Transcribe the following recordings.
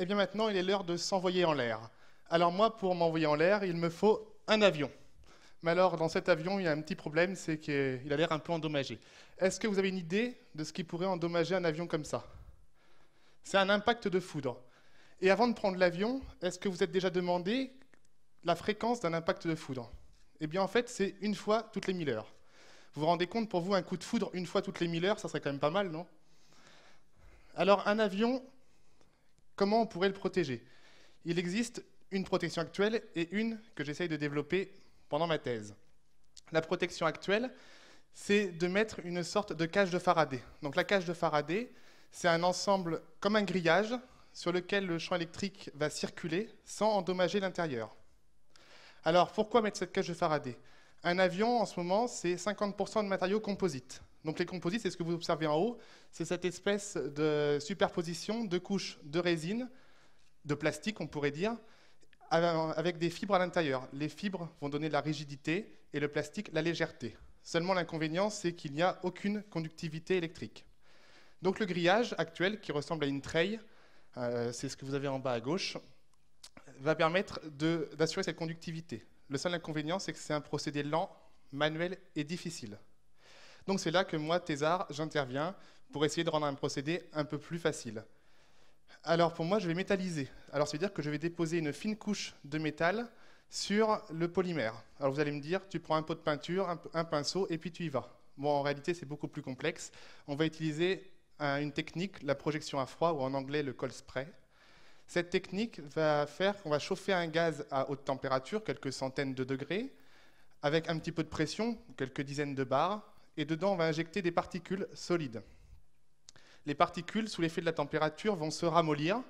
Et bien maintenant, il est l'heure de s'envoyer en l'air. Alors moi, pour m'envoyer en l'air, il me faut un avion. Mais alors, dans cet avion, il y a un petit problème, c'est qu'il a l'air un peu endommagé. Est-ce que vous avez une idée de ce qui pourrait endommager un avion comme ça? C'est un impact de foudre. Et avant de prendre l'avion, est-ce que vous êtes déjà demandé la fréquence d'un impact de foudre? Eh bien, en fait, c'est une fois toutes les 1000 heures. Vous vous rendez compte, pour vous, un coup de foudre une fois toutes les 1000 heures, ça serait quand même pas mal, non? Alors, un avion, comment on pourrait le protéger Il existe une protection actuelle et une que j'essaye de développer pendant ma thèse. La protection actuelle, c'est de mettre une sorte de cage de Faraday. Donc la cage de Faraday, c'est un ensemble comme un grillage sur lequel le champ électrique va circuler sans endommager l'intérieur. Alors pourquoi mettre cette cage de Faraday? Un avion, en ce moment, c'est 50% de matériaux composites. Donc les composites, c'est ce que vous observez en haut, c'est cette espèce de superposition de couches de résine, de plastique on pourrait dire, avec des fibres à l'intérieur. Les fibres vont donner la rigidité et le plastique la légèreté. Seulement l'inconvénient, c'est qu'il n'y a aucune conductivité électrique. Donc le grillage actuel, qui ressemble à une treille, euh, c'est ce que vous avez en bas à gauche, va permettre d'assurer cette conductivité. Le seul inconvénient, c'est que c'est un procédé lent, manuel et difficile. Donc c'est là que moi, Thésard, j'interviens pour essayer de rendre un procédé un peu plus facile. Alors pour moi, je vais métalliser. Alors ça veut dire que je vais déposer une fine couche de métal sur le polymère. Alors vous allez me dire, tu prends un pot de peinture, un, pinceau, et puis tu y vas. Bon, en réalité, c'est beaucoup plus complexe. On va utiliser une technique, la projection à froid, ou en anglais le cold spray. Cette technique va faire qu'on va chauffer un gaz à haute température, quelques centaines de degrés, avec un petit peu de pression, quelques dizaines de bars, et dedans on va injecter des particules solides les particules, sous l'effet de la température, vont se ramollir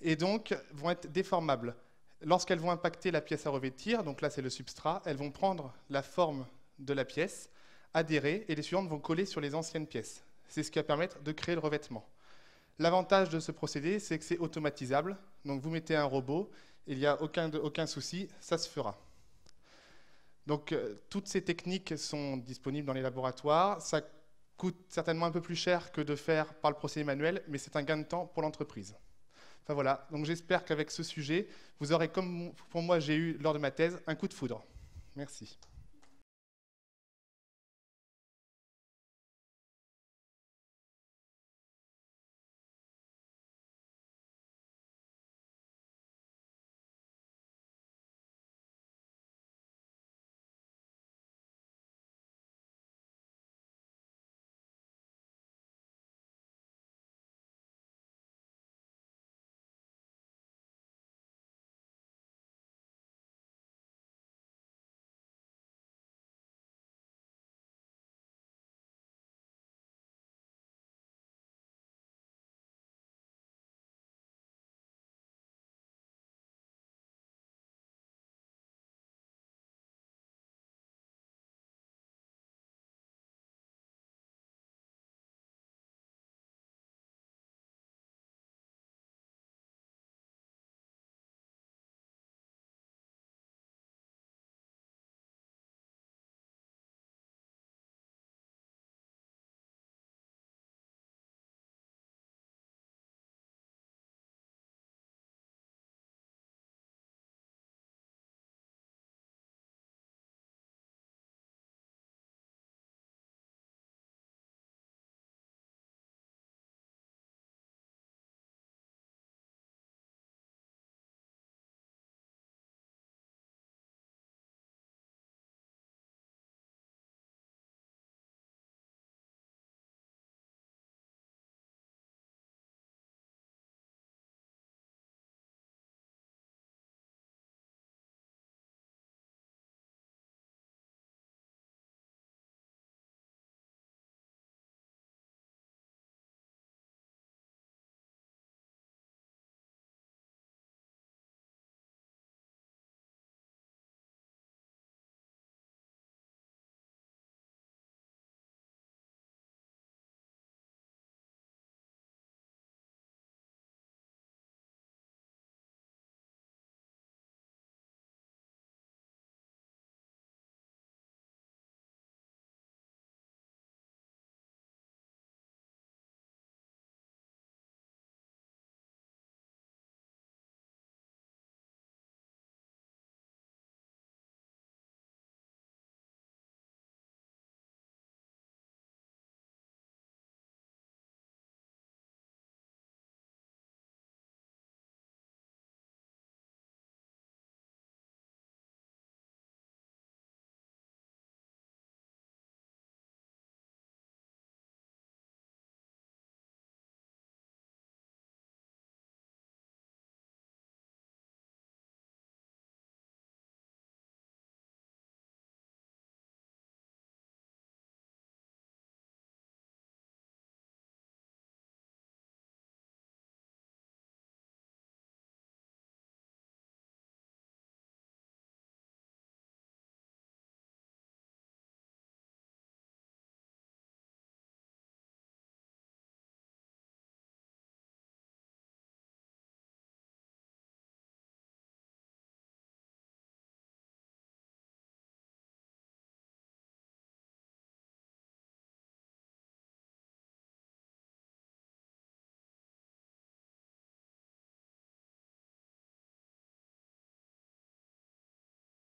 et donc vont être déformables. Lorsqu'elles vont impacter la pièce à revêtir, donc là c'est le substrat, elles vont prendre la forme de la pièce, adhérer, et les suivantes vont coller sur les anciennes pièces. C'est ce qui va permettre de créer le revêtement. L'avantage de ce procédé, c'est que c'est automatisable. Donc vous mettez un robot, il n'y a aucun, aucun souci, ça se fera. Donc euh, toutes ces techniques sont disponibles dans les laboratoires. Ça coûte certainement un peu plus cher que de faire par le procédé manuel, mais c'est un gain de temps pour l'entreprise. Enfin voilà, donc j'espère qu'avec ce sujet, vous aurez, comme pour moi j'ai eu lors de ma thèse, un coup de foudre. Merci.